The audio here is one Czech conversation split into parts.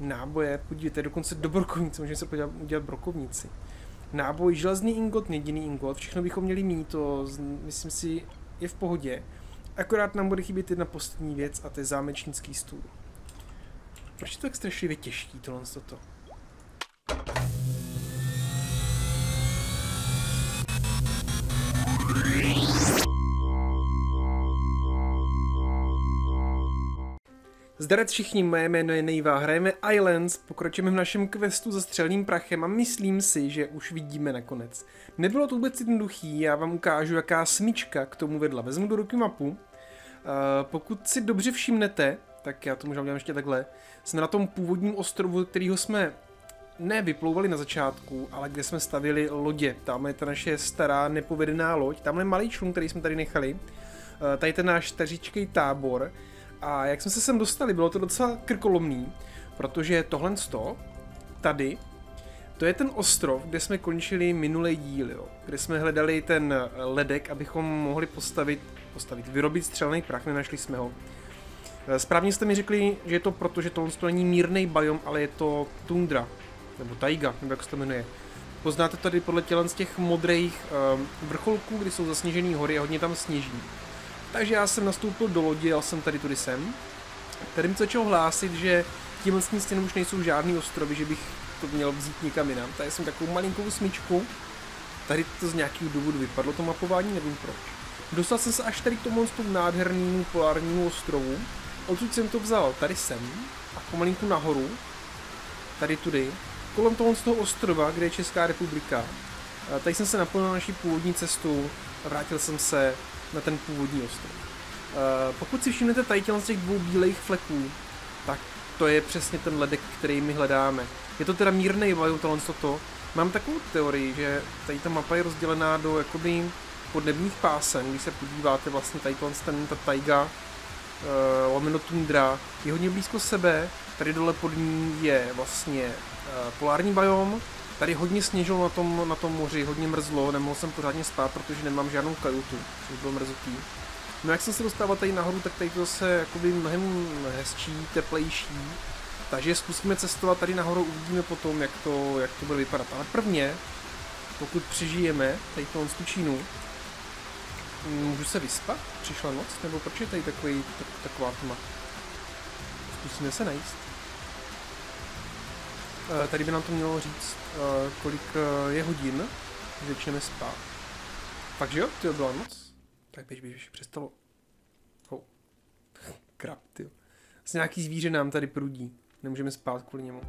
náboje, podívejte, dokonce do brokovnice, můžeme se podívat, udělat brokovnici. Náboj, železný ingot, jediný ingot, všechno bychom měli mít, to myslím si je v pohodě. Akorát nám bude chybět jedna poslední věc a to je zámečnický stůl. Proč je to tak strašlivě těžký tohle toto? Zdarec všichni, moje jméno je Nejva, hrajeme Islands, pokročíme v našem questu za střelným prachem a myslím si, že už vidíme nakonec. Nebylo to vůbec jednoduchý, já vám ukážu, jaká smyčka k tomu vedla. Vezmu do ruky mapu. Uh, pokud si dobře všimnete, tak já to možná udělám ještě takhle, jsme na tom původním ostrovu, kterýho jsme nevyplouvali na začátku, ale kde jsme stavili lodě. Tam je ta naše stará nepovedená loď, tamhle malý člun, který jsme tady nechali. Uh, tady ten náš staříčký tábor. A jak jsme se sem dostali, bylo to docela krkolomný, protože tohle sto, tady, to je ten ostrov, kde jsme končili minulý díl, jo, kde jsme hledali ten ledek, abychom mohli postavit, postavit, vyrobit střelný prach, nenašli jsme ho. Eh, správně jste mi řekli, že je to proto, že tohle není mírný biom, ale je to tundra, nebo taiga, nebo jak se to jmenuje. Poznáte tady podle tělen z těch modrých um, vrcholků, kdy jsou zasněžené hory a hodně tam sněží. Takže já jsem nastoupil do lodi, jel jsem tady tudy sem. Tady mi začal hlásit, že tímhle stěny už nejsou žádný ostrovy, že bych to měl vzít někam jinam. Tady jsem takovou malinkou smyčku. Tady to z nějakého důvodu vypadlo to mapování, nevím proč. Dostal jsem se až tady k tomu nádhernému polárnímu ostrovu. Odsud jsem to vzal tady sem a pomalinku nahoru. Tady tudy. Kolem toho, z toho ostrova, kde je Česká republika. Tady jsem se naplnil na naší původní cestu vrátil jsem se na ten původní ostrov. Uh, pokud si všimnete tady z těch dvou bílých fleků, tak to je přesně ten ledek, který my hledáme. Je to teda mírný vaju tohle toto. Mám takovou teorii, že tady ta mapa je rozdělená do jakoby podnebních pásem, když se podíváte vlastně tady ten, ta taiga, uh, lomeno tundra, je hodně blízko sebe, tady dole pod ní je vlastně uh, polární biom, Tady hodně sněžilo na tom, na tom moři, hodně mrzlo, nemohl jsem pořádně spát, protože nemám žádnou kajutu, což bylo mrzutý. No jak jsem se dostával tady nahoru, tak tady to se jakoby mnohem hezčí, teplejší. Takže zkusíme cestovat tady nahoru, uvidíme potom, jak to, jak to bude vypadat. Ale prvně, pokud přežijeme tady tu Čínu, můžu se vyspat? Přišla noc? Nebo proč je tady takový, tak, taková tma? Zkusíme se najíst. Eh, tady by nám to mělo říct, eh, kolik eh, je hodin, že začneme spát. Fakt, že jo? Ty byla noc? Tak běž, běž, přestalo. Oh. Krab, ty. Z nějaký zvíře nám tady prudí. Nemůžeme spát kvůli němu.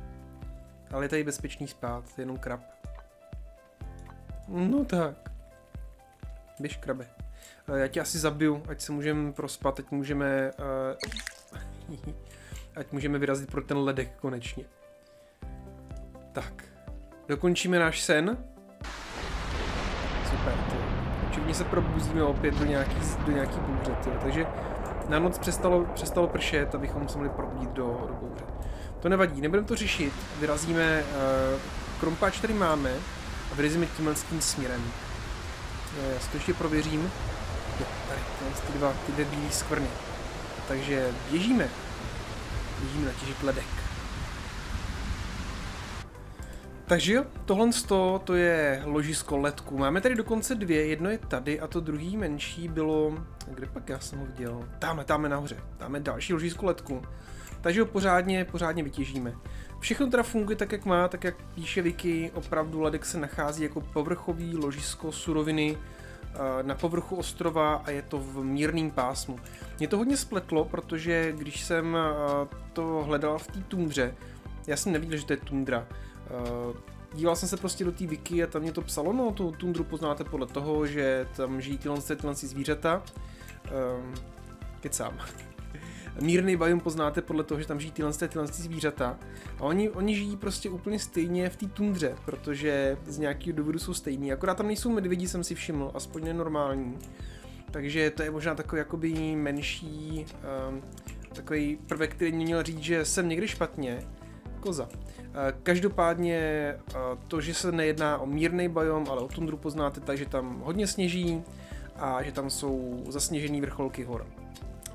Ale je tady bezpečný spát, jenom krab. No tak. Běž, krabe. Já tě asi zabiju, ať se můžeme prospat, ať můžeme... Uh, ať můžeme vyrazit pro ten ledek konečně. Tak. Dokončíme náš sen. Super. Očividně se probuzíme opět do nějaký, do nějaký bouře, ty. Takže na noc přestalo, přestalo pršet, abychom se mohli probudit do, do bouře. To nevadí, nebudeme to řešit. Vyrazíme, uh, krompáč tady máme a vyrazíme tímhle s tím směrem. Já si to ještě prověřím. Jo, tady, ty dva, ty dvě bílé skvrny. Takže běžíme. Běžíme na těžit ledek. Takže jo, tohle to je ložisko letku. Máme tady dokonce dvě, jedno je tady a to druhý menší bylo, kde pak já jsem ho viděl? Táme, táme nahoře, táme další ložisko letku. Takže ho pořádně, pořádně vytěžíme. Všechno teda funguje tak, jak má, tak jak píše Wiki, opravdu ledek se nachází jako povrchový ložisko suroviny eh, na povrchu ostrova a je to v mírném pásmu. Mě to hodně spletlo, protože když jsem eh, to hledal v té tundře, já jsem nevěděl, že to je tundra, díval jsem se prostě do té wiki a tam mě to psalo, no tu tundru poznáte podle toho, že tam žijí tyhle, tyhle zvířata. Um, kecám. Mírný biom poznáte podle toho, že tam žijí tyhle, tyhle zvířata. A oni, oni žijí prostě úplně stejně v té tundře, protože z nějakého důvodu jsou stejní. Akorát tam nejsou medvědi, jsem si všiml, aspoň nenormální. Takže to je možná takový jakoby menší um, takový prvek, který mě měl říct, že jsem někdy špatně. Koza. Eh, každopádně eh, to, že se nejedná o mírný biom, ale o tundru poznáte tak, že tam hodně sněží a že tam jsou zasněžený vrcholky hor.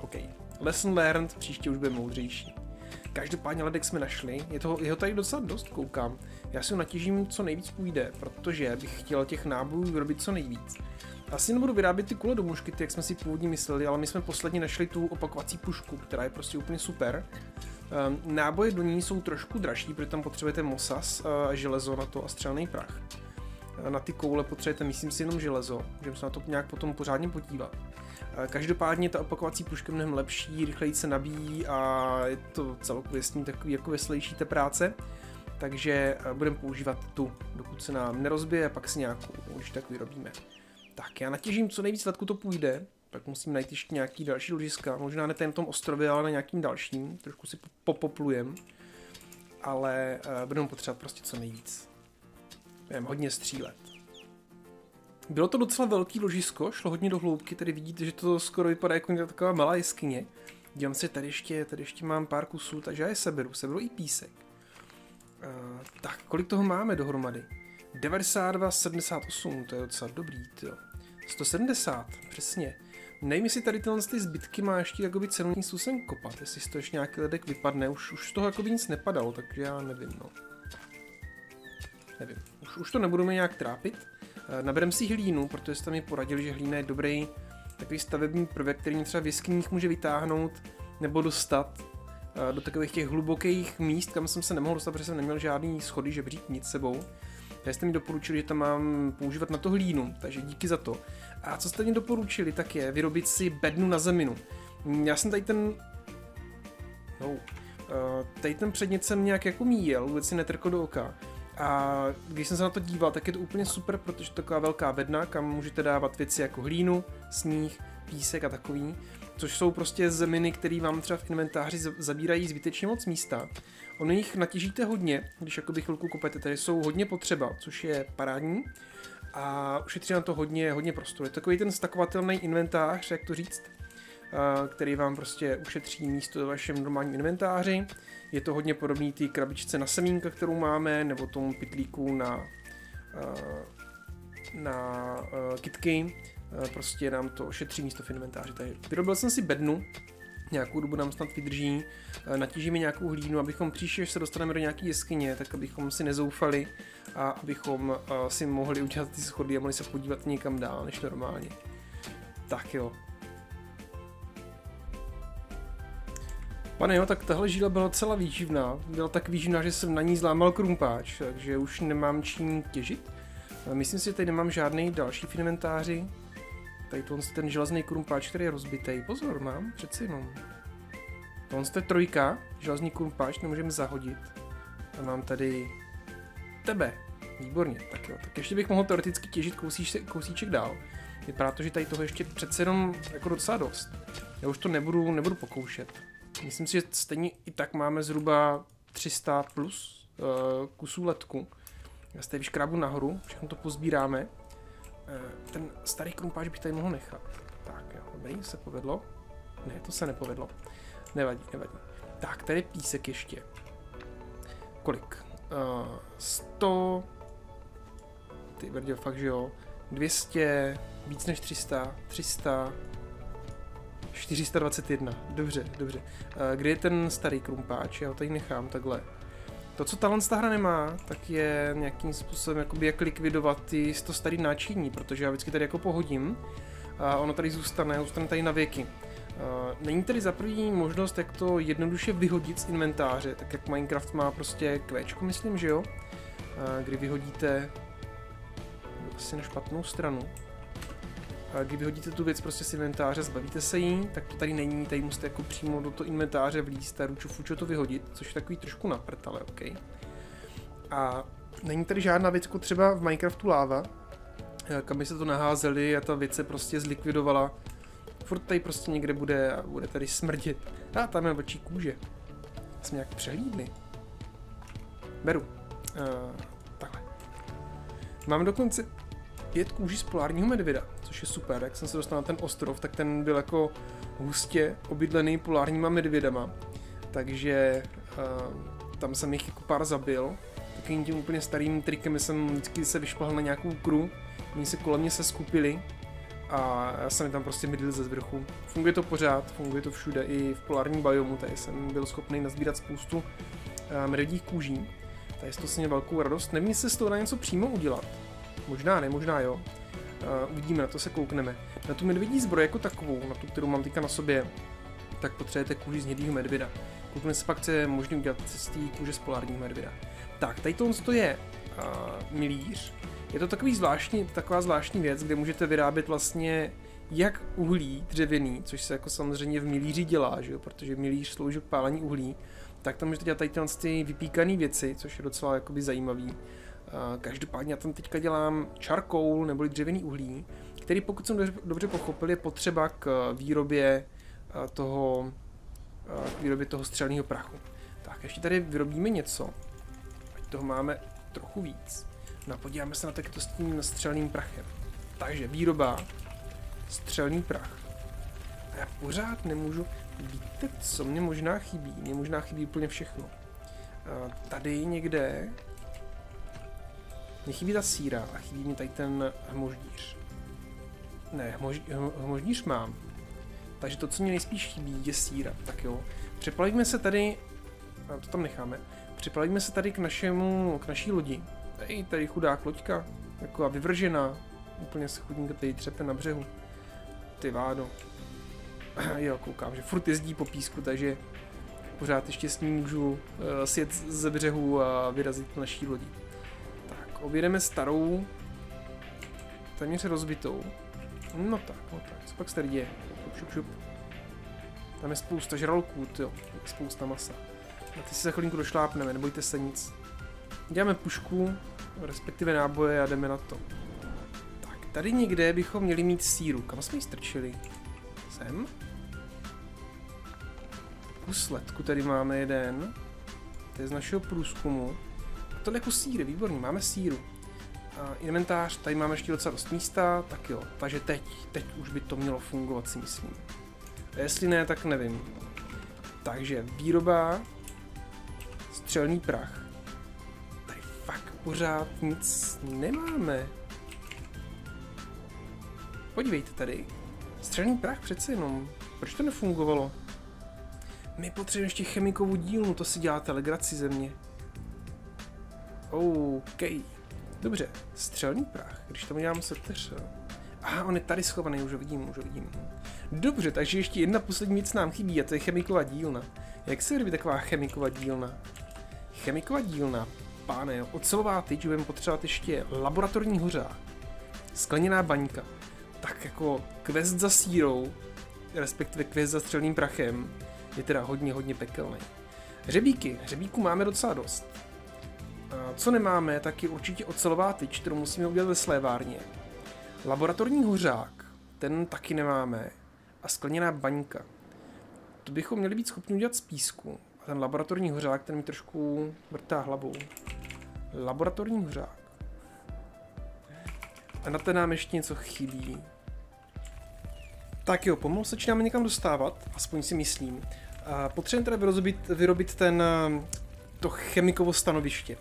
OK. Lesson learned, příště už bude moudřejší. Každopádně ledek jsme našli, je toho, jeho tady docela dost, koukám. Já si ho natěžím, co nejvíc půjde, protože bych chtěl těch nábojů vyrobit co nejvíc. Asi nebudu vyrábět ty kule do muškety, jak jsme si původně mysleli, ale my jsme posledně našli tu opakovací pušku, která je prostě úplně super. Um, náboje do ní jsou trošku dražší, protože tam potřebujete mosas, uh, železo na to a střelný prach. Uh, na ty koule potřebujete, myslím si, jenom železo, můžeme se na to nějak potom pořádně podívat. Uh, každopádně ta opakovací puška mnohem lepší, rychleji se nabíjí a je to celkově s ní takový jako veselější té práce. Takže budeme používat tu, dokud se nám nerozbije, a pak si nějakou už tak vyrobíme. Tak, já natěžím co nejvíc letku to půjde, tak musím najít ještě nějaký další ložiska, možná ne ten tom ostrově, ale na nějakým dalším, trošku si popoplujem, ale uh, budeme potřebovat prostě co nejvíc. Budeme hodně střílet. Bylo to docela velký ložisko, šlo hodně do hloubky, tady vidíte, že to skoro vypadá jako taková malá jeskyně. Dívám se, tady ještě, tady ještě mám pár kusů, takže já je seberu, seberu i písek. Uh, tak, kolik toho máme dohromady? 92, 78, to je docela dobrý, jo. 170, přesně. Nevím, jestli tady tyhle ty zbytky má ještě jakoby cenu nějakým způsobem kopat, jestli z toho ještě nějaký ledek vypadne, už, už z toho jakoby nic nepadalo, takže já nevím, no. Nevím, už, už to nebudeme nějak trápit. E, naberem si hlínu, protože jste mi poradili, že hlína je dobrý takový stavební prvek, který mě třeba v může vytáhnout nebo dostat e, do takových těch hlubokých míst, kam jsem se nemohl dostat, protože jsem neměl žádný schody, žebřík, nic sebou. Já jste mi doporučili, že tam mám používat na to hlínu, takže díky za to. A co jste mi doporučili, tak je vyrobit si bednu na zeminu. Já jsem tady ten... No, tady ten předmět jsem nějak jako míjel, vůbec si netrkl do oka. A když jsem se na to díval, tak je to úplně super, protože to je taková velká bedna, kam můžete dávat věci jako hlínu, sníh, písek a takový což jsou prostě zeminy, které vám třeba v inventáři zabírají zbytečně moc místa. Ono jich natěžíte hodně, když jakoby chvilku kopete, tady jsou hodně potřeba, což je parádní a ušetří na to hodně, hodně prostoru. Je takový ten stakovatelný inventář, jak to říct, který vám prostě ušetří místo ve vašem normálním inventáři. Je to hodně podobný té krabičce na semínka, kterou máme, nebo tomu pitlíku na, na kitky, prostě nám to ošetří místo v inventáři. Takže vyrobil jsem si bednu, nějakou dobu nám snad vydrží, eh, natížíme nějakou hlínu, abychom příště, se dostaneme do nějaké jeskyně, tak abychom si nezoufali a abychom eh, si mohli udělat ty schody a mohli se podívat někam dál než normálně. Tak jo. Pane jo, tak tahle žíla byla celá výživná. Byla tak výživná, že jsem na ní zlámal krumpáč, takže už nemám čím těžit. Myslím si, že tady nemám žádný další v inventáři. Tady ten železný krumpáč, který je rozbitý. Pozor, mám, přeci jenom. Tohle je trojka, železný krumpáč, nemůžeme zahodit. A mám tady tebe. Výborně, tak jo. Tak ještě bych mohl teoreticky těžit kousíček, kousíček dál. Vypadá to, že tady toho ještě přece jenom jako docela dost. Já už to nebudu, nebudu pokoušet. Myslím si, že stejně i tak máme zhruba 300 plus uh, kusů letku. Já z té vyškrábu nahoru, všechno to pozbíráme. Eh, ten starý krumpáč bych tady mohl nechat. Tak jo, dobrý, se povedlo. Ne, to se nepovedlo. Nevadí, nevadí. Tak, tady písek ještě. Kolik? Uh, 100... Ty brdě, fakt, že jo. 200, víc než 300, 300, 421. Dobře, dobře. Uh, kde je ten starý krumpáč? Já ho tady nechám takhle. To, co tahle hra nemá, tak je nějakým způsobem jakoby jak likvidovat ty, to starý náčiní, protože já vždycky tady jako pohodím a ono tady zůstane, zůstane tady na věky. Není tady za první možnost, jak to jednoduše vyhodit z inventáře, tak jak Minecraft má prostě kvéčko, myslím, že jo? Kdy vyhodíte asi na špatnou stranu kdy vyhodíte tu věc prostě z inventáře, zbavíte se jí, tak to tady není, tady musíte jako přímo do toho inventáře vlízt a ručo fučo to vyhodit, což je takový trošku naprt, ale OK. A není tady žádná věc jako třeba v Minecraftu láva, eh, kam by se to naházeli a ta věc se prostě zlikvidovala. Furt tady prostě někde bude a bude tady smrdět. A tam je vlčí kůže. Jsme nějak přehlídli. Beru. Uh, takhle. Mám dokonce pět kůží z polárního medvěda což je super. Jak jsem se dostal na ten ostrov, tak ten byl jako hustě obydlený polárníma medvědama. Takže uh, tam jsem jich jako pár zabil. Takovým tím úplně starým trikem jsem vždycky se vyšplhal na nějakou kru. Oni se kolem mě se skupili a já jsem je tam prostě mydlil ze zvrchu. Funguje to pořád, funguje to všude, i v polárním biomu, tady jsem byl schopný nazbírat spoustu uh, medvědích kůží. Tady je to s velkou radost. Nevím, jestli se z toho dá něco přímo udělat. Možná ne, možná jo. Uh, uvidíme, na to se koukneme. Na tu medvědí zbroj jako takovou, na tu, kterou mám teďka na sobě, tak potřebujete kůži z hnědého medvěda. Koukneme se pak, co je možný udělat z té kůže z polárního medvěda. Tak, tady to je uh, milíř. Je to takový zvláštní, taková zvláštní věc, kde můžete vyrábět vlastně jak uhlí dřevěný, což se jako samozřejmě v milíři dělá, že jo? protože milíř slouží k pálení uhlí, tak tam můžete dělat tady ty vypíkané věci, což je docela jakoby zajímavý. Každopádně já tam teďka dělám charcoal neboli dřevěný uhlí, který pokud jsem dobře pochopil, je potřeba k výrobě toho, k výrobě toho střelného prachu. Tak, ještě tady vyrobíme něco, ať toho máme trochu víc. No a podíváme se na to s tím střelným prachem. Takže výroba, střelný prach. A já pořád nemůžu, víte, co mě možná chybí? Mě možná chybí úplně všechno. Tady někde mě chybí ta síra a chybí mi tady ten hmoždíř. Ne, hmož, hmoždíř mám. Takže to, co mě nejspíš chybí, je síra. Tak jo. Přeplavíme se tady, a to tam necháme, přeplavíme se tady k našemu, k naší lodi. Ej, tady chudá loďka, taková vyvržená, úplně se chudník tady třepe na břehu. Ty vádo. jo, koukám, že furt jezdí po písku, takže pořád ještě s ním můžu uh, sjet ze břehu a vyrazit naší lodi. Objedeme starou, téměř rozbitou. No tak, no tak, co pak se tady děje? Šup, šup, šup. Tam je spousta žralků, jo, spousta masa. Na ty si za chvilinku došlápneme, nebojte se nic. Děláme pušku, respektive náboje a jdeme na to. Tak, tady někde bychom měli mít síru. Kam jsme ji strčili? Sem? Kus letku tady máme jeden. To je z našeho průzkumu. To je jako síry, výborný, máme síru. A inventář, tady máme ještě docela dost místa, tak jo, takže teď, teď už by to mělo fungovat si myslím. A jestli ne, tak nevím. Takže výroba, střelný prach, pořád nic nemáme. Podívejte tady. Střelný prach přece jenom. Proč to nefungovalo? My potřebujeme ještě chemikovou dílnu, to si děláte legraci ze mě. OK. Dobře, střelný prach, když to udělám se teře. Aha, on je tady schovaný, už ho vidím, už ho vidím. Dobře, takže ještě jedna poslední věc nám chybí a to je chemiková dílna. Jak se vyrobí taková chemiková dílna? Chemiková dílna páne, ocelová tyč, budeme potřebovat ještě laboratorní hořák, skleněná baňka, tak jako quest za sírou, respektive quest za střelným prachem, je teda hodně, hodně pekelný. Hřebíky, hřebíků máme docela dost. Co nemáme, tak je určitě ocelová tyč, kterou musíme udělat ve slévárně. Laboratorní hořák, ten taky nemáme. A skleněná baňka. To bychom měli být schopni udělat z písku. A ten laboratorní hořák, ten mi trošku vrtá hlavou. Laboratorní hřák. A na ten nám ještě něco chybí. Tak jo, pomalu začínáme někam dostávat, aspoň si myslím. Potřebujeme teda vyrobit, vyrobit ten, to chemikovo stanoviště.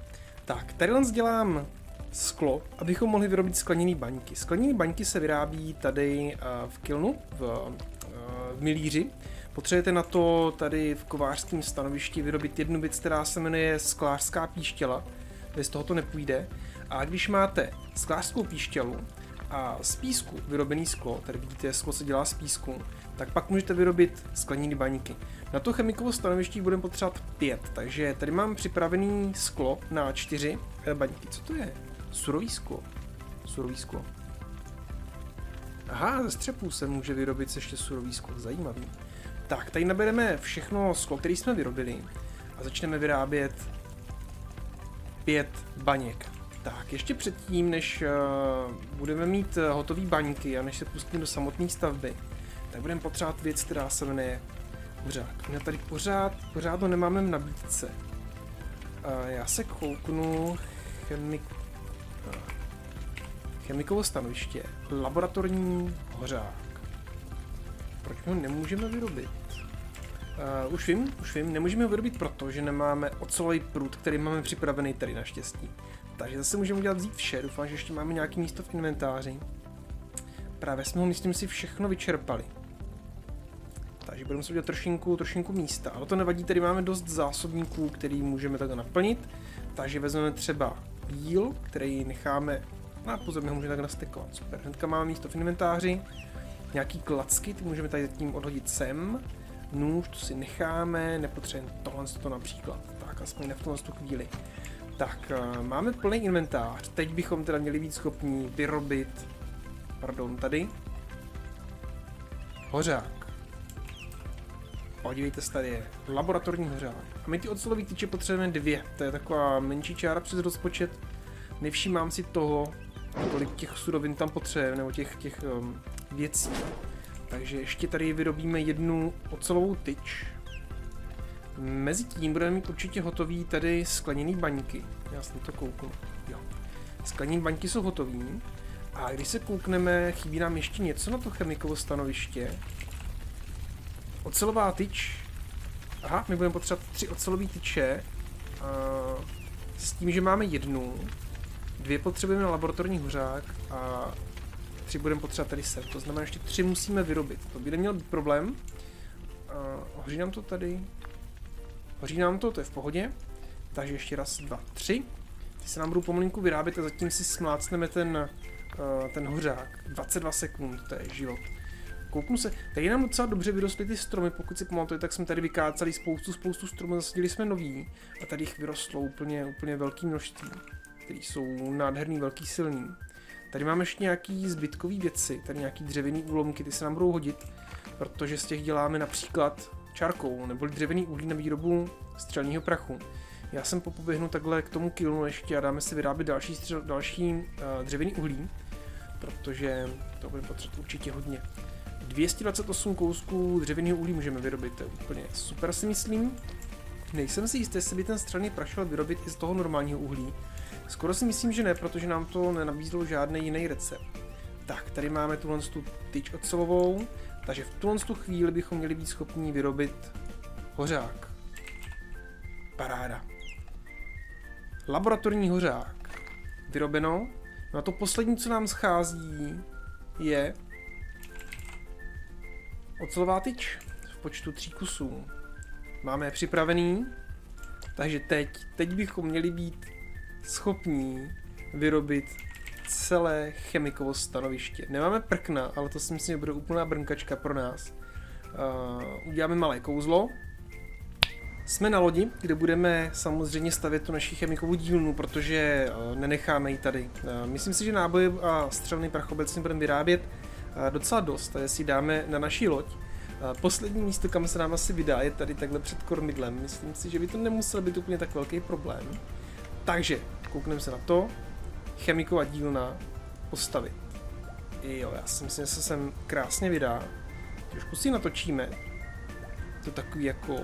Tak, tady jen dělám sklo, abychom mohli vyrobit skleněné baňky. Skleněné baňky se vyrábí tady v kilnu, v, v milíři. Potřebujete na to tady v kovářském stanovišti vyrobit jednu věc, která se jmenuje sklářská píštěla bez toho to nepůjde. A když máte sklářskou píšťalu a z písku vyrobený sklo, tady vidíte, sklo se dělá z písku, tak pak můžete vyrobit skleněné baňky. Na to chemikovo stanoviště budeme potřebovat pět, takže tady mám připravený sklo na čtyři eh, baňky. Co to je? Surový sklo. Surový sklo. Aha, ze střepů se může vyrobit ještě surový sklo, zajímavý. Tak, tady nabereme všechno sklo, které jsme vyrobili a začneme vyrábět pět baněk. Tak, ještě předtím, než uh, budeme mít uh, hotové baňky a než se pustíme do samotné stavby, tak budeme potřebovat věc, která se jmenuje pořád. My tady pořád, pořád to nemáme v nabídce. Uh, já se kouknu chemik... Chemikovo stanoviště. Laboratorní hořák. Proč ho nemůžeme vyrobit? Uh, už vím, už vím, nemůžeme ho vyrobit proto, že nemáme ocelový prut, který máme připravený tady naštěstí. Takže zase můžeme udělat vzít vše, doufám, že ještě máme nějaké místo v inventáři. Právě jsme ho, myslím si, všechno vyčerpali. Takže budeme si udělat trošinku, trošinku místa. Ale to nevadí, tady máme dost zásobníků, který můžeme takhle naplnit. Takže vezmeme třeba jíl, který necháme na ho můžeme tak nastekovat. Super, hnedka máme místo v inventáři. Nějaký klacky, ty můžeme tady tím odhodit sem. Nůž, to si necháme, nepotřebujeme tohle to například. Tak, aspoň ne v tomhle chvíli. Tak, uh, máme plný inventář. Teď bychom teda měli být schopni vyrobit, pardon, tady, hořák. Podívejte se, tady je laboratorní hořák. A my ty ocelové tyče potřebujeme dvě. To je taková menší čára přes rozpočet. Nevšímám si toho, kolik těch surovin tam potřebujeme, nebo těch, těch um, věcí. Takže ještě tady vyrobíme jednu ocelovou tyč. Mezitím budeme mít určitě hotový tady skleněný baňky. Já jsem to kouknu. Jo. Skleněný baňky jsou hotový. A když se koukneme, chybí nám ještě něco na to chemikovo stanoviště. Ocelová tyč. Aha, my budeme potřebovat tři ocelové tyče. A s tím, že máme jednu. Dvě potřebujeme na laboratorní hořák a tři budeme potřebovat tady sem. To znamená, ještě tři musíme vyrobit. To by neměl být problém. Uh, hoří nám to tady. Hoří nám to, to je v pohodě. Takže ještě raz, dva, tři. Ty se nám budou pomalinku vyrábět a zatím si smlácneme ten, uh, ten hořák. 22 sekund, to je život. Kouknu se, tady nám docela dobře vyrostly ty stromy, pokud si pamatujete, tak jsme tady vykácali spoustu, spoustu stromů, zasadili jsme nový a tady jich vyrostlo úplně, úplně velký množství, který jsou nádherný, velký, silný. Tady máme ještě nějaký zbytkový věci, tady nějaký dřevěný úlomky, ty se nám budou hodit, protože z těch děláme například čarkou, nebo dřevěný uhlí na výrobu střelního prachu. Já jsem popoběhnu takhle k tomu kilnu ještě a dáme si vyrábět další, střel, další uh, dřevěný uhlí, protože to budeme potřebovat určitě hodně. 228 kousků dřevěného uhlí můžeme vyrobit, to je úplně super si myslím. Nejsem si jistý, jestli by ten střelný prach šel vyrobit i z toho normálního uhlí, Skoro si myslím, že ne, protože nám to nenabízlo žádný jiný recept. Tak, tady máme tuhle tu tyč ocelovou, takže v tuhle tu chvíli bychom měli být schopni vyrobit hořák. Paráda. Laboratorní hořák. Vyrobeno. No a to poslední, co nám schází, je ocelová tyč v počtu tří kusů. Máme je připravený, takže teď, teď bychom měli být schopní vyrobit celé chemikovo stanoviště. Nemáme prkna, ale to si myslím, že bude úplná brnkačka pro nás. Uh, uděláme malé kouzlo. Jsme na lodi, kde budeme samozřejmě stavět tu naši chemikovou dílnu, protože uh, nenecháme ji tady. Uh, myslím si, že náboje a střelný prach obecně budeme vyrábět docela dost, a jestli dáme na naší loď. Poslední místo, kam se nám asi vydá, je tady takhle před kormidlem. Myslím si, že by to nemusel být úplně tak velký problém. Takže, koukneme se na to. Chemiková dílna postavit. Jo, já si myslím, že se sem krásně vydá. Trošku si natočíme. To takový jako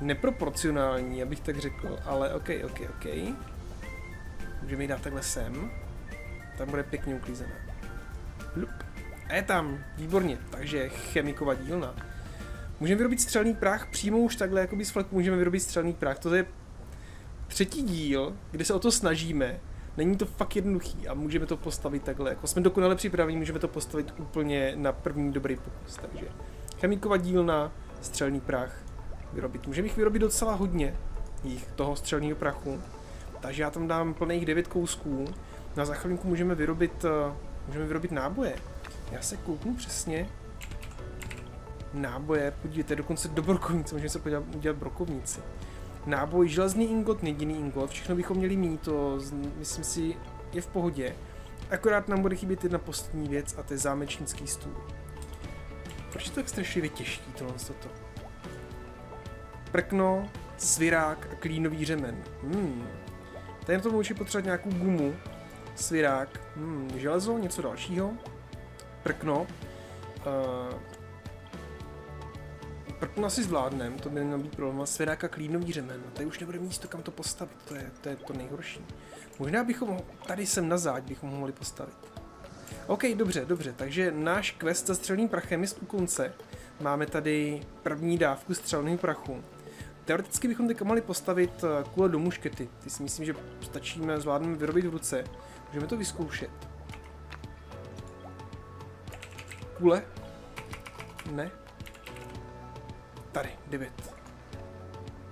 neproporcionální, abych tak řekl, ale ok, ok, ok. Můžeme ji dát takhle sem. Tam bude pěkně uklízená. Lup. A je tam, výborně, takže chemiková dílna. Můžeme vyrobit střelný prach, přímo už takhle, jako z fleku můžeme vyrobit střelný prach. To je třetí díl, kde se o to snažíme, není to fakt jednoduchý a můžeme to postavit takhle. Jako jsme dokonale připraveni, můžeme to postavit úplně na první dobrý pokus. Takže chemiková dílna, střelný prach, vyrobit. Můžeme jich vyrobit docela hodně, jich, toho střelného prachu. Takže já tam dám plných 9 kousků. Na za můžeme vyrobit, uh, můžeme vyrobit náboje. Já se kouknu přesně. Náboje, podívejte, dokonce do brokovnice, můžeme se podívat, udělat brokovnici náboj, železný ingot, jediný ingot, všechno bychom měli mít, to myslím si je v pohodě. Akorát nám bude chybět jedna poslední věc a to je zámečnický stůl. Proč je to tak strašlivě těžký tohle toto? Prkno, svirák a klínový řemen. Hmm. Tady to může potřebovat nějakou gumu. Svirák, hmm. železo, něco dalšího. Prkno. Uh, Prkna asi zvládnem, to by neměl být problém. Svěráka klínový řemen, tady už nebude místo kam to postavit, to je, to je to nejhorší. Možná bychom ho, tady sem na záď bychom ho mohli postavit. OK, dobře, dobře, takže náš quest za střelným prachem je u konce. Máme tady první dávku střelného prachu. Teoreticky bychom teďka mohli postavit eh, kule do muškety. Ty si myslím, že stačíme, zvládneme vyrobit v ruce. Můžeme to vyzkoušet. Kule? Ne. Tady, 9.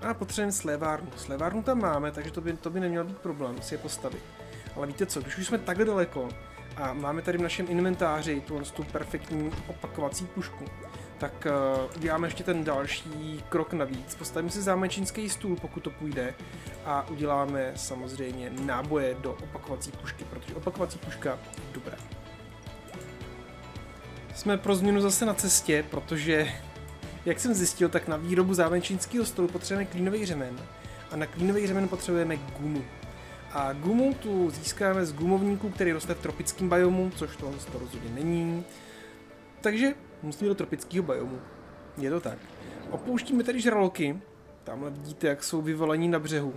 A potřebujeme slévárnu. Slévárnu tam máme, takže to by, to by neměl být problém si je postavit. Ale víte co, když už jsme takhle daleko a máme tady v našem inventáři tu, tu perfektní opakovací pušku, tak uh, uděláme ještě ten další krok navíc. Postavíme si zámečínský stůl, pokud to půjde, a uděláme samozřejmě náboje do opakovací pušky, protože opakovací puška je dobrá. Jsme pro změnu zase na cestě, protože, jak jsem zjistil, tak na výrobu zámečínského stolu potřebujeme klínový řemen a na klínový řemen potřebujeme gumu. A gumu tu získáme z gumovníku, který roste v tropickém biomu, což to, to rozhodně není. Takže musíme do tropického biomu. Je to tak. Opouštíme tady žraloky. Tamhle vidíte, jak jsou vyvolení na břehu.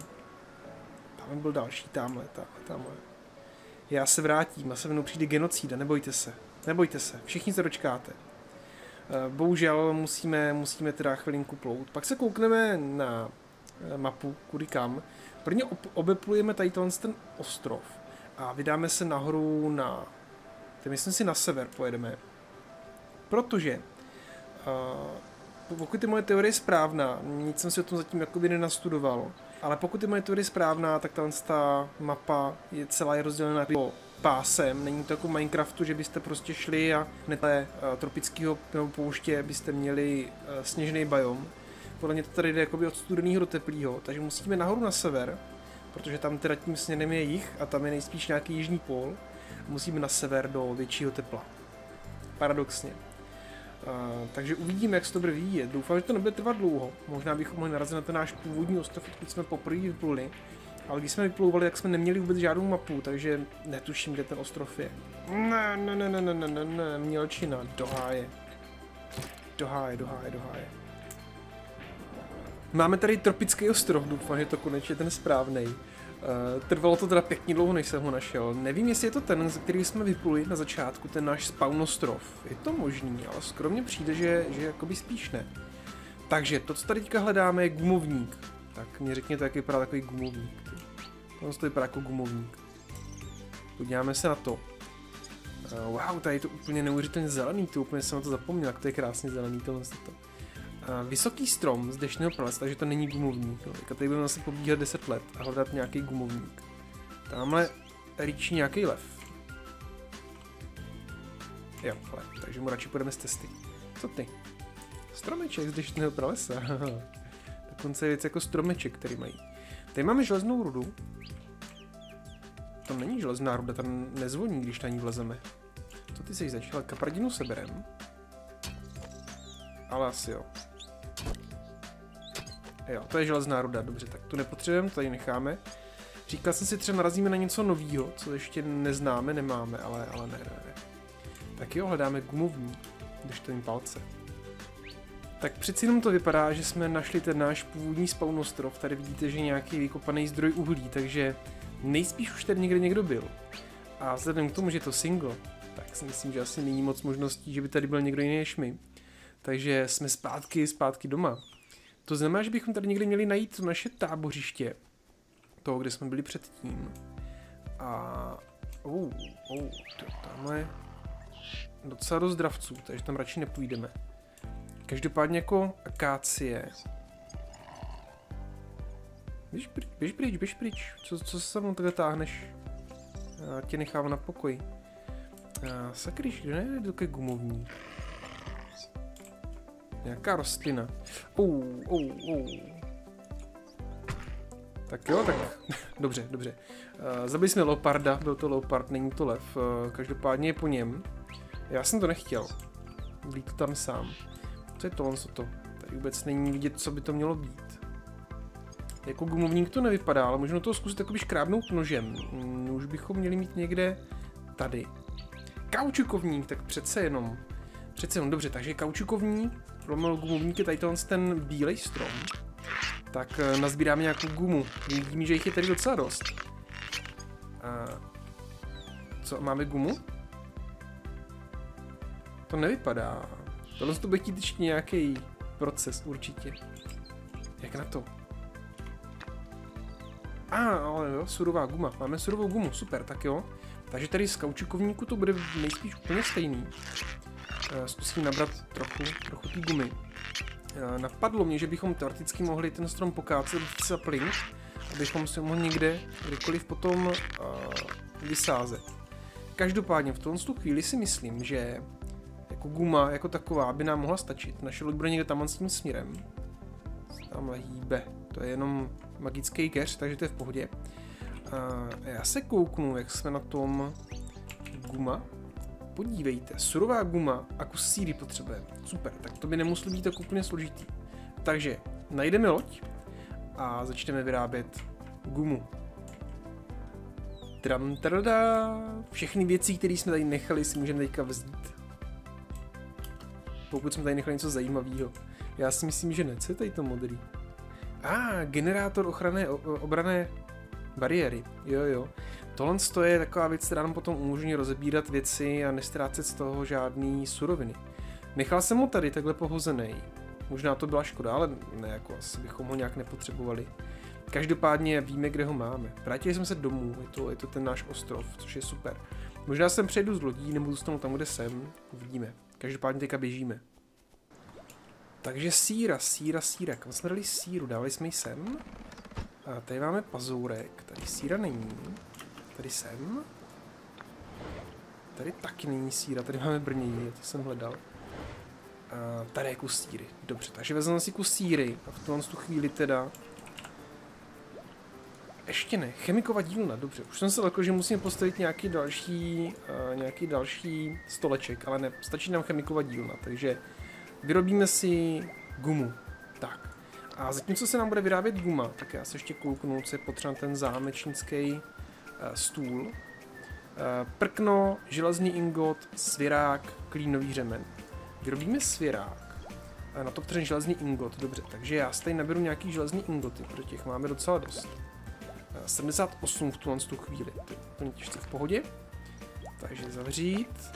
Tam byl další, tamhle, tamhle, tamhle. Já se vrátím a se mnou přijde genocída, nebojte se. Nebojte se, všichni se dočkáte. Eh, bohužel musíme, musíme teda chvilinku plout. Pak se koukneme na eh, mapu, kudy kam. Prvně obeplujeme tady ten ostrov a vydáme se nahoru na, myslím si na sever pojedeme. Protože uh, pokud je moje teorie správná, nic jsem si o tom zatím jakoby nenastudoval, ale pokud je moje teorie správná, tak ta mapa je celá je rozdělená po pásem. Není to jako Minecraftu, že byste prostě šli a hned uh, tropického pouště byste měli uh, sněžný biom. Podle mě to tady jde jakoby od studeného do teplého, takže musíme nahoru na sever, protože tam teda tím směrem je jich a tam je nejspíš nějaký jižní pól. Musíme na sever do většího tepla. Paradoxně. Uh, takže uvidíme, jak se to bude vyvíjet. Doufám, že to nebude trvat dlouho. Možná bychom mohli narazit na ten náš původní ostrov, odkud jsme poprvé vypluli. Ale když jsme vyplouvali, tak jsme neměli vůbec žádnou mapu, takže netuším, kde ten ostrov je. Ne, ne, ne, ne, ne, ne, ne, ne, mělčina, do háje. Do háje, do háje, do háje. Máme tady tropický ostrov, doufám, že to konečně ten správný. Uh, trvalo to teda pěkně dlouho, než jsem ho našel. Nevím, jestli je to ten, ze který jsme vypluli na začátku, ten náš spawn ostrov. Je to možný, ale skromně přijde, že, že jakoby spíš ne. Takže to, co tady teďka hledáme, je gumovník. Tak mě řekněte, jak vypadá takový gumovník. To to vypadá jako gumovník. Podíváme se na to. Uh, wow, tady je to úplně neuvěřitelně zelený, to úplně jsem na to zapomněl, jak to je krásně zelený tohle. To vysoký strom z dešného pralesa, takže to není gumovník. No. tady budeme zase pobíhat 10 let a hledat nějaký gumovník. Tamhle líčí nějaký lev. Jo, lev, takže mu radši půjdeme z cesty. Co ty? Stromeček z dešného pralesa. Dokonce je věc jako stromeček, který mají. Tady máme železnou rudu. To není železná ruda, tam nezvoní, když na ní vlezeme. Co ty jsi začal? Kapardinu seberem. Ale asi jo. Jo, to je železná ruda, dobře, tak tu nepotřebujeme, tady necháme. Říkal jsem si, třeba narazíme na něco nového, co ještě neznáme, nemáme, ale, ale ne, ne, ne. Tak jo, hledáme gumovní, to jim palce. Tak přeci jenom to vypadá, že jsme našli ten náš původní spawn ostrov. Tady vidíte, že nějaký vykopaný zdroj uhlí, takže nejspíš už tady někde někdo byl. A vzhledem k tomu, že je to single, tak si myslím, že asi není moc možností, že by tady byl někdo jiný než my. Takže jsme zpátky, zpátky doma. To znamená, že bychom tady někdy měli najít naše tábořiště. To, kde jsme byli předtím. A... Oh, oh, to tamhle docela dost dravců, takže tam radši nepůjdeme. Každopádně jako akácie. Běž, běž pryč, běž pryč. Co, co se mnou takhle táhneš? Já tě nechám na pokoj. Sakryš, kde nejde do gumovní? Nějaká rostlina. Oh, oh, oh. Tak jo, tak dobře, dobře. Uh, zabili jsme leoparda, byl to leopard, není to lev. Uh, každopádně je po něm. Já jsem to nechtěl. Vlít tam sám. Co je to, co to? Tady vůbec není vidět, co by to mělo být. Jako gumovník to nevypadá, ale možná to zkusit jakoby škrábnout nožem. Mm, už bychom měli mít někde tady. Kaučukovník, tak přece jenom. Přece jenom, dobře, takže kaučukovník lomil gumovník je tady ten bílej strom, tak uh, nazbíráme nějakou gumu. Vidíme, že jich je tady docela dost. Uh, co, máme gumu? To nevypadá. Tohle to bude chtít nějaký proces určitě. Jak na to? A, ah, ale jo, surová guma. Máme surovou gumu, super, tak jo. Takže tady z kaučikovníku to bude nejspíš úplně stejný. Uh, zkusím nabrat trochu, trochu té gumy. Uh, napadlo mě, že bychom teoreticky mohli ten strom pokácet v sapling, abychom ho mohli někde, kdykoliv potom uh, vysázet. Každopádně v tom chvíli si myslím, že jako guma jako taková by nám mohla stačit. Naše loď bude někde tam s tím směrem. Tamhle hýbe. To je jenom magický keř, takže to je v pohodě. A já se kouknu, jak jsme na tom guma. Podívejte, surová guma a kus síry potřebujeme. Super, tak to by nemuselo být tak úplně složitý. Takže najdeme loď a začneme vyrábět gumu. Tram, tada, všechny věci, které jsme tady nechali, si můžeme teďka vzít. Pokud jsme tady nechali něco zajímavého. Já si myslím, že ne. Co je tady to modrý? A, ah, generátor ochranné obrané bariéry. Jo, jo. Tohle je taková věc, která nám potom umožní rozebírat věci a nestrácet z toho žádný suroviny. Nechal jsem ho tady takhle pohozený. Možná to byla škoda, ale ne, jako asi bychom ho nějak nepotřebovali. Každopádně víme, kde ho máme. Vrátili jsme se domů, je to, je to ten náš ostrov, což je super. Možná sem přejdu z lodí, nebo zůstanu tam, kde jsem, uvidíme. Každopádně teďka běžíme. Takže síra, síra, síra. Kam jsme dali síru? Dávali jsme ji sem. A tady máme pazourek. Tady síra není. Tady sem. Tady taky není síra. Tady máme brnění, to jsem hledal. A tady je kus síry. Dobře, takže vezmeme si kus síry. A v tu chvíli teda ještě ne, chemiková dílna, dobře. Už jsem se lekl, že musím postavit nějaký další, uh, nějaký další stoleček, ale ne, stačí nám chemiková dílna, takže vyrobíme si gumu. Tak. A zatímco se nám bude vyrábět guma, tak já se ještě kouknu, co je potřeba ten zámečnický uh, stůl. Uh, prkno, železný ingot, svirák, klínový řemen. Vyrobíme svirák. Na to potřebujeme železný ingot, dobře. Takže já tady naberu nějaký železný ingoty, protože těch máme docela dost. 78 v tuhle tu chvíli. To je úplně těžce v pohodě. Takže zavřít.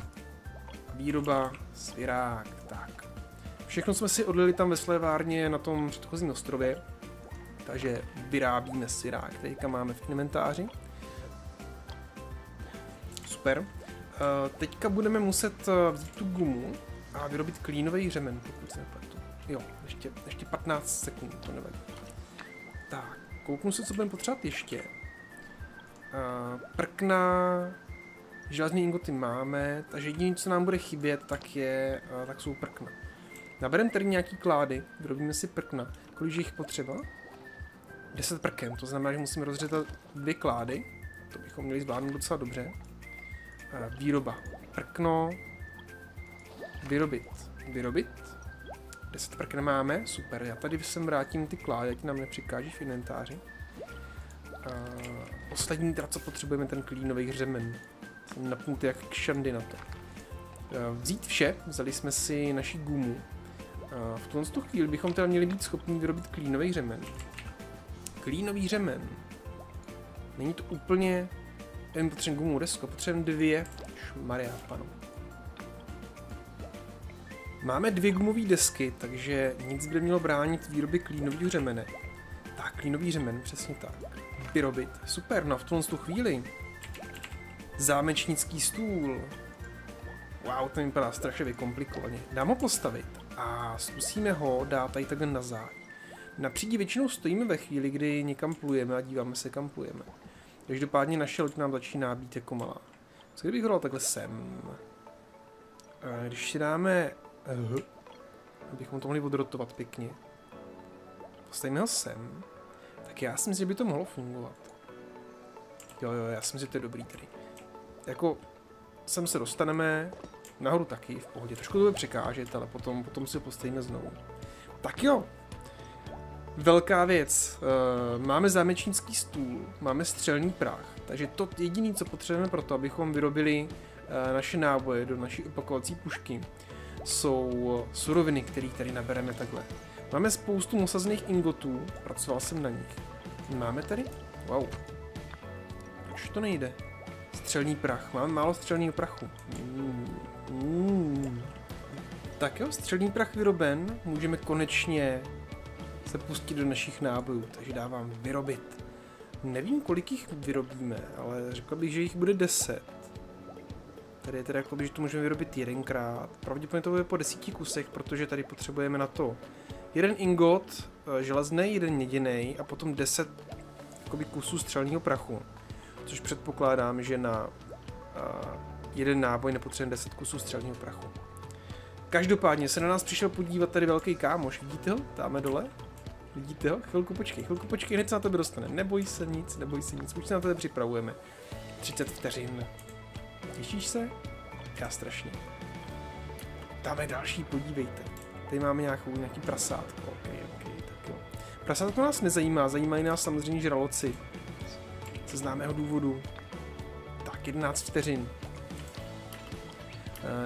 Výroba, svirák, tak. Všechno jsme si odlili tam ve slévárně na tom předchozím ostrově. Takže vyrábíme svirák, teďka máme v inventáři. Super. Uh, teďka budeme muset eh, vzít tu gumu a vyrobit klínový řemen, pokud se nepletu. Jo, ještě, ještě 15 sekund, to nevadí. Tak, Kouknu se, co budeme potřebovat ještě. Uh, prkna, železné ingoty máme, takže jediné, co nám bude chybět, tak, je, uh, tak jsou prkna. Nabereme tady nějaký klády, vyrobíme si prkna. Kolik je jich potřeba? 10 prkem, to znamená, že musíme rozřezat dvě klády. To bychom měli zvládnout docela dobře. Uh, výroba. Prkno. Vyrobit. Vyrobit. 10 prk nemáme, super. Já tady sem vrátím ty klády, ať nám nepřikáží v inventáři. A poslední teda, co potřebujeme, ten klínový hřemen. Jsem napnutý jak kšandy na to. Vzít vše, vzali jsme si naši gumu. A v tuhle chvíli bychom teda měli být schopni vyrobit klínový řemen. Klínový řemen. Není to úplně... Jen potřebujeme gumu desko, potřebujeme dvě. Šmaria, panu. Máme dvě gumové desky, takže nic by mělo bránit výrobě klínových řemene. Tak, klínový řemen, přesně tak. Vyrobit. Super, no v tu chvíli. Zámečnický stůl. Wow, to vypadá strašně vykomplikovaně. Dám ho postavit a zkusíme ho dát tady takhle na záď. Na přídi většinou stojíme ve chvíli, kdy někam plujeme a díváme se, kam plujeme. Každopádně naše loď nám začíná být jako malá. Co kdybych ho dal takhle sem? Když si dáme abychom to mohli odrotovat pěkně. Postavíme ho sem. Tak já si myslím, že by to mohlo fungovat. Jo, jo, já si myslím, že to je dobrý tady. Jako, sem se dostaneme, nahoru taky, v pohodě. Trošku to bude překážet, ale potom, potom si ho postavíme znovu. Tak jo. Velká věc. Uh, máme zámečnický stůl, máme střelný prach, takže to jediné, co potřebujeme pro to, abychom vyrobili uh, naše náboje do naší opakovací pušky, jsou suroviny, které tady nabereme takhle. Máme spoustu mosazených ingotů, pracoval jsem na nich. Máme tady? Wow. Proč to nejde? Střelný prach. Máme málo střelného prachu. Mm. Mm. Tak jo, střelný prach vyroben. Můžeme konečně se pustit do našich nábojů, takže dávám vyrobit. Nevím, kolik jich vyrobíme, ale řekl bych, že jich bude 10. Tady je teda jako, že to můžeme vyrobit jedenkrát. Pravděpodobně to bude po desíti kusech, protože tady potřebujeme na to jeden ingot eh, železný, jeden měděný a potom 10 jakoby, kusů střelného prachu. Což předpokládám, že na uh, jeden náboj nepotřebujeme 10 kusů střelného prachu. Každopádně se na nás přišel podívat tady velký kámoš, vidíte ho? Táme dole? Vidíte ho? Chvilku počkej, chvilku počkej, hned se na tebe dostane. Neboj se nic, neboj se nic, už se na tebe připravujeme. 30 vteřin. Těšíš se? Já strašně. Tam je další, podívejte. Tady máme nějakou, nějaký prasátko. Ok, ok, tak jo. Prasátko nás nezajímá, zajímají nás samozřejmě žraloci. Ze známého důvodu. Tak, 11 vteřin. Uh,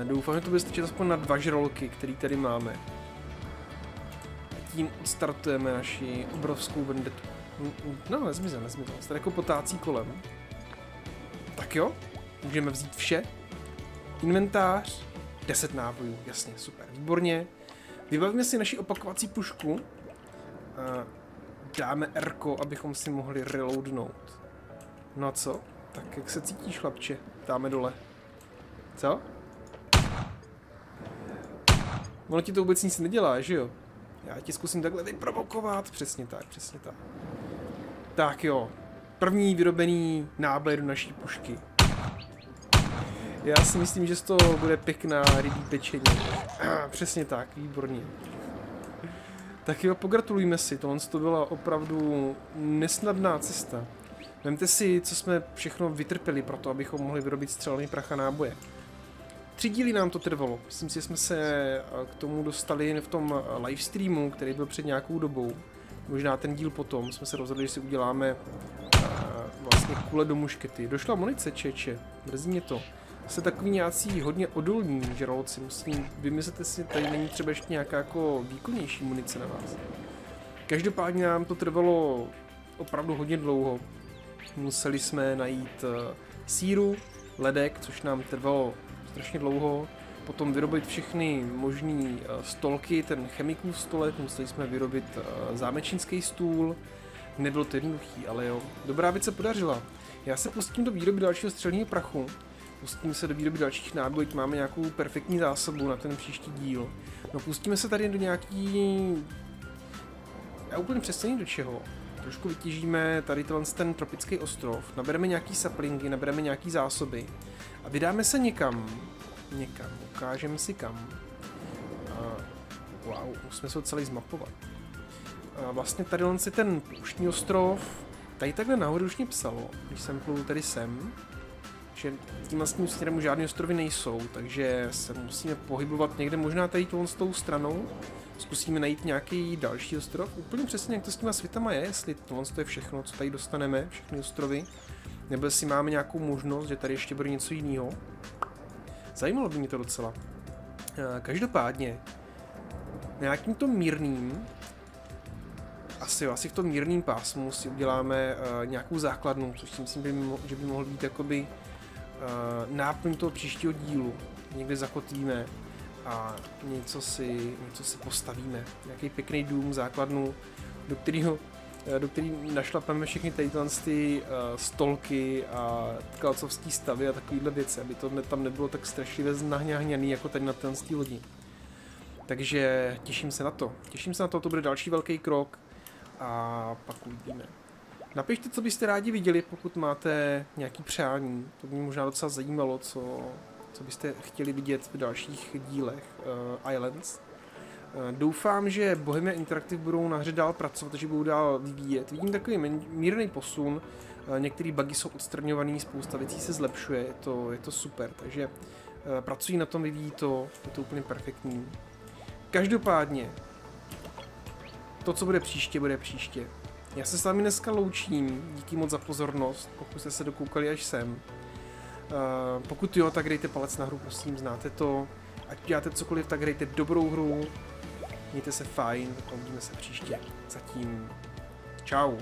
doufám, že to bude stačit aspoň na dva žrolky, který tady máme. A tím odstartujeme naši obrovskou vendetu. No, nezmizel, nezmizel. Tady jako potácí kolem. Tak jo, můžeme vzít vše. Inventář, 10 nábojů, jasně, super, výborně. Vybavíme si naši opakovací pušku. Dáme R, abychom si mohli reloadnout. No a co? Tak jak se cítíš, chlapče? Dáme dole. Co? Ono ti to vůbec nic nedělá, že jo? Já ti zkusím takhle vyprovokovat. Přesně tak, přesně tak. Tak jo. První vyrobený náblej do naší pušky. Já si myslím, že z toho bude pěkná rybí pečení. Přesně tak, výborně. Tak jo, pogratulujme si, tohle to byla opravdu nesnadná cesta. Vemte si, co jsme všechno vytrpěli pro to, abychom mohli vyrobit střelný prach a náboje. Tři díly nám to trvalo. Myslím si, že jsme se eh, k tomu dostali v tom eh, livestreamu, který byl před nějakou dobou. Možná ten díl potom jsme se rozhodli, že si uděláme uh, vlastně kule do muškety. Došla munice, čeče. Mrzí mě to. Jste takový nějací hodně odolní žraloci. Musím, vymyslete si, tady není třeba ještě nějaká jako výkonnější munice na vás. Každopádně nám to trvalo opravdu hodně dlouho. Museli jsme najít uh, síru, ledek, což nám trvalo strašně dlouho. Potom vyrobit všechny možné eh, stolky, ten chemikův stolek, museli jsme vyrobit eh, zámečnický stůl. Nebylo to jednoduchý, ale jo, dobrá věc se podařila. Já se pustím do výroby dalšího střelního prachu, pustíme se do výroby dalších nábojů, máme nějakou perfektní zásobu na ten příští díl. No pustíme se tady do nějaký... Já úplně přesně do čeho. Trošku vytěžíme tady ten tropický ostrov, nabereme nějaký saplingy, nabereme nějaký zásoby a vydáme se někam. Někam. Ukážeme si kam. Uh, wow, musíme se ho celý zmapovat. Uh, vlastně tady si ten půštní ostrov, tady takhle nahoru už mě psalo, když jsem plul tady sem, že tím vlastním směrem žádné ostrovy nejsou, takže se musíme pohybovat někde možná tady tohle s tou stranou. Zkusíme najít nějaký další ostrov. Úplně přesně, jak to s těma světama je, jestli tohle je všechno, co tady dostaneme, všechny ostrovy. Nebo jestli máme nějakou možnost, že tady ještě bude něco jiného. Zajímalo by mě to docela. Eh, každopádně, nějakým to mírným, asi jo, asi v tom mírným pásmu si uděláme uh, nějakou základnu, což si myslím, že by, že by mohl být jakoby náplň toho příštího dílu. Někde zakotvíme a něco si, něco si postavíme. Nějaký pěkný dům, základnu, do kterého do který našlapeme všechny tady ty uh, stolky a kalcovský stavy a takovýhle věci, aby to ne, tam nebylo tak strašlivě znahňahňaný jako tady na ten lodi. Takže těším se na to. Těším se na to, to bude další velký krok a pak uvidíme. Napište, co byste rádi viděli, pokud máte nějaký přání. To by mě možná docela zajímalo, co, co byste chtěli vidět v dalších dílech uh, Islands. Uh, doufám, že Bohemia Interactive budou na hře dál pracovat, že budou dál vyvíjet. Vidím takový mírný posun, uh, některé bugy jsou odstraňované, spousta věcí se zlepšuje, je to, je to super, takže pracují na tom, vyvíjí to, je to úplně perfektní. Každopádně, to, co bude příště, bude příště. Já se s vámi dneska loučím, díky moc za pozornost, pokud jste se dokoukali až sem. Uh, pokud jo, tak dejte palec nahoru, prosím, znáte to. Ať děláte cokoliv, tak hrajte dobrou hru. Mějte se fajn uvidíme se příště. Zatím čau.